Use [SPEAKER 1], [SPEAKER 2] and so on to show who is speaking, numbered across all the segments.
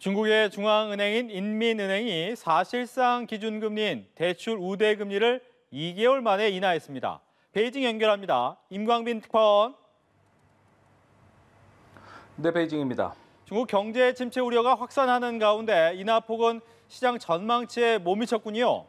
[SPEAKER 1] 중국의 중앙은행인 인민은행이 사실상 기준금리인 대출 우대금리를 2개월 만에 인하했습니다. 베이징 연결합니다. 임광빈 특파원.
[SPEAKER 2] 네, 베이징입니다.
[SPEAKER 1] 중국 경제 침체 우려가 확산하는 가운데 인하폭은 시장 전망치에 못 미쳤군요.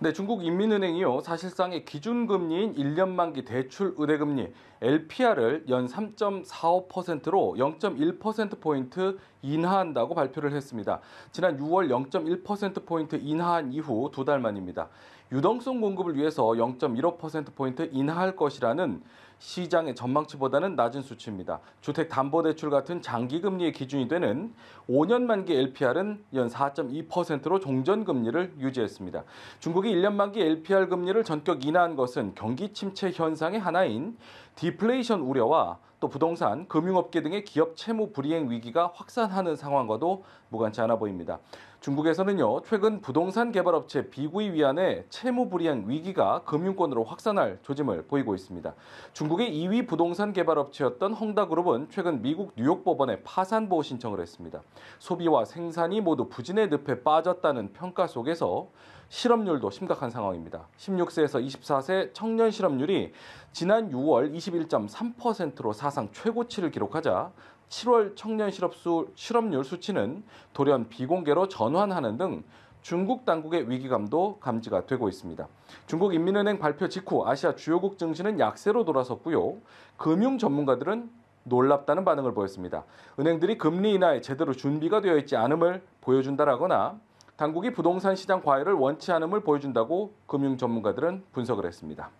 [SPEAKER 2] 네, 중국 인민은행이요. 사실상의 기준금리인 1년 만기 대출 우대금리 LPR을 연 3.45%로 0.1%포인트 인하한다고 발표를 했습니다. 지난 6월 0.1%포인트 인하한 이후 두 달 만입니다. 유동성 공급을 위해서 0.15%포인트 인하할 것이라는 시장의 전망치보다는 낮은 수치입니다. 주택담보대출 같은 장기금리의 기준이 되는 5년 만기 LPR은 연 4.2%로 종전금리를 유지했습니다. 중국이 1년 만기 LPR 금리를 전격 인하한 것은 경기 침체 현상의 하나인 디플레이션 우려와 또 부동산, 금융업계 등의 기업 채무 불이행 위기가 확산하는 상황과도 무관치 않아 보입니다. 중국에서는요, 최근 부동산 개발업체 비구이 위안의 채무 불이행 위기가 금융권으로 확산할 조짐을 보이고 있습니다. 중국의 2위 부동산 개발업체였던 헝다그룹은 최근 미국 뉴욕 법원에 파산 보호 신청을 했습니다. 소비와 생산이 모두 부진의 늪에 빠졌다는 평가 속에서 실업률도 심각한 상황입니다. 16세에서 24세 청년 실업률이 지난 6월 21.3%로 사상 최고치를 기록하자 7월 청년 실업수, 실업률 수치는 돌연 비공개로 전환하는 등 중국 당국의 위기감도 감지가 되고 있습니다. 중국 인민은행 발표 직후 아시아 주요국 증시는 약세로 돌아섰고요. 금융 전문가들은 놀랍다는 반응을 보였습니다. 은행들이 금리 인하에 제대로 준비가 되어 있지 않음을 보여준다라거나 당국이 부동산 시장 과열을 원치 않음을 보여준다고 금융 전문가들은 분석을 했습니다.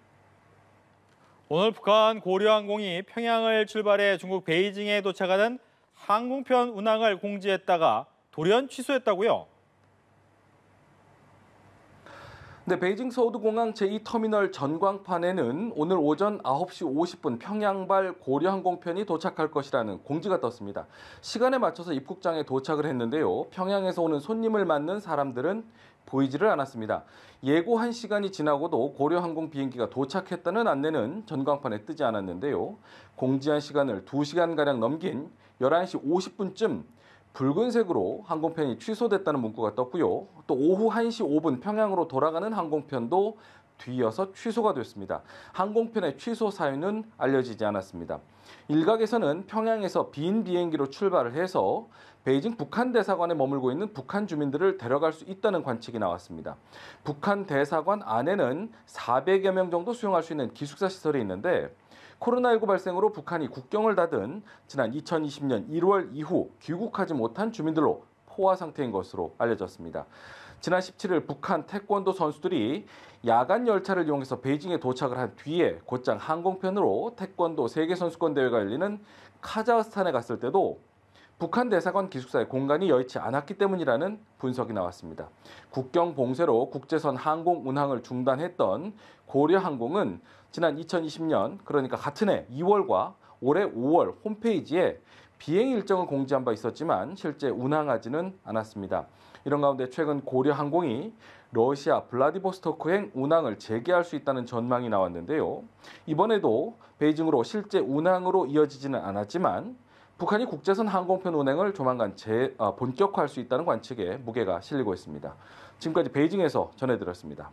[SPEAKER 1] 오늘 북한 고려항공이 평양을 출발해 중국 베이징에 도착하는 항공편 운항을 공지했다가 돌연 취소했다고요?
[SPEAKER 2] 네, 베이징 서우드공항 제2터미널 전광판에는 오늘 오전 9시 50분 평양발 고려항공편이 도착할 것이라는 공지가 떴습니다. 시간에 맞춰서 입국장에 도착을 했는데요. 평양에서 오는 손님을 맞는 사람들은 보이지를 않았습니다. 예고한 시간이 지나고도 고려항공 비행기가 도착했다는 안내는 전광판에 뜨지 않았는데요. 공지한 시간을 2시간가량 넘긴 11시 50분쯤 붉은색으로 항공편이 취소됐다는 문구가 떴고요. 또 오후 1시 5분 평양으로 돌아가는 항공편도 뒤이어서 취소가 됐습니다. 항공편의 취소 사유는 알려지지 않았습니다. 일각에서는 평양에서 빈 비행기로 출발을 해서 베이징 북한 대사관에 머물고 있는 북한 주민들을 데려갈 수 있다는 관측이 나왔습니다. 북한 대사관 안에는 400여 명 정도 수용할 수 있는 기숙사 시설이 있는데 코로나19 발생으로 북한이 국경을 닫은 지난 2020년 1월 이후 귀국하지 못한 주민들로 포화 상태인 것으로 알려졌습니다. 지난 17일 북한 태권도 선수들이 야간 열차를 이용해서 베이징에 도착을 한 뒤에 곧장 항공편으로 태권도 세계선수권 대회가 열리는 카자흐스탄에 갔을 때도 북한 대사관 기숙사에 공간이 여의치 않았기 때문이라는 분석이 나왔습니다. 국경 봉쇄로 국제선 항공 운항을 중단했던 고려항공은 지난 2020년 그러니까 같은 해 2월과 올해 5월 홈페이지에 비행 일정을 공지한 바 있었지만 실제 운항하지는 않았습니다. 이런 가운데 최근 고려항공이 러시아 블라디보스토크행 운항을 재개할 수 있다는 전망이 나왔는데요. 이번에도 베이징으로 실제 운항으로 이어지지는 않았지만 북한이 국제선 항공편 운행을 조만간 재, 아, 본격화할 수 있다는 관측에 무게가 실리고 있습니다. 지금까지 베이징에서 전해드렸습니다.